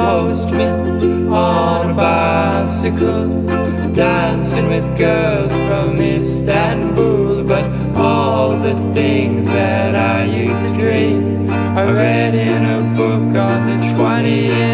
postman on a bicycle, dancing with girls from Istanbul. But all the things that I used to dream, I read in a book on the 20th.